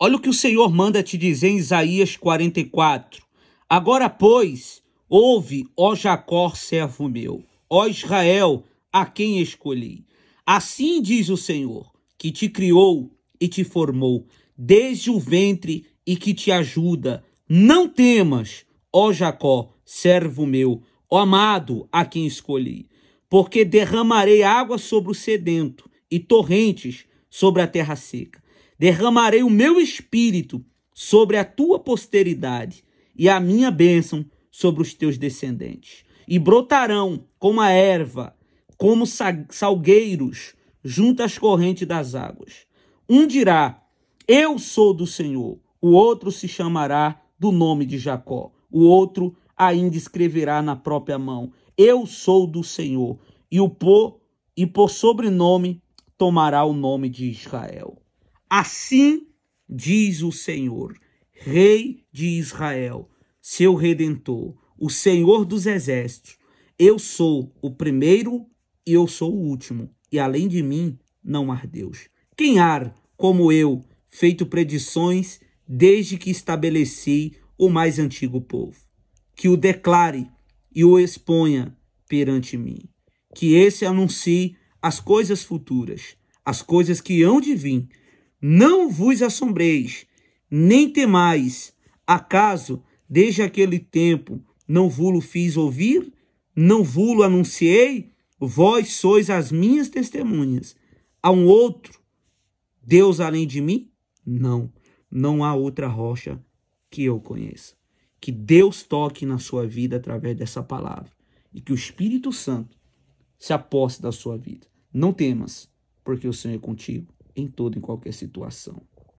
Olha o que o Senhor manda te dizer em Isaías 44. Agora, pois, ouve, ó Jacó, servo meu, ó Israel, a quem escolhi. Assim diz o Senhor, que te criou e te formou desde o ventre e que te ajuda. Não temas, ó Jacó, servo meu, ó amado, a quem escolhi, porque derramarei água sobre o sedento e torrentes sobre a terra seca. Derramarei o meu espírito sobre a tua posteridade e a minha bênção sobre os teus descendentes. E brotarão como a erva, como salgueiros, junto às correntes das águas. Um dirá: Eu sou do Senhor. O outro se chamará do nome de Jacó. O outro ainda escreverá na própria mão: Eu sou do Senhor. E o por, e por sobrenome tomará o nome de Israel. Assim diz o Senhor, Rei de Israel, seu redentor, o Senhor dos exércitos. Eu sou o primeiro e eu sou o último, e além de mim não há Deus. Quem há, como eu, feito predições desde que estabeleci o mais antigo povo? Que o declare e o exponha perante mim. Que esse anuncie as coisas futuras, as coisas que hão de vir. Não vos assombreis, nem temais. Acaso, desde aquele tempo, não vulo fiz ouvir? Não vulo anunciei? Vós sois as minhas testemunhas. Há um outro Deus além de mim? Não, não há outra rocha que eu conheça. Que Deus toque na sua vida através dessa palavra e que o Espírito Santo se aposte da sua vida. Não temas, porque o Senhor é contigo em toda e qualquer situação.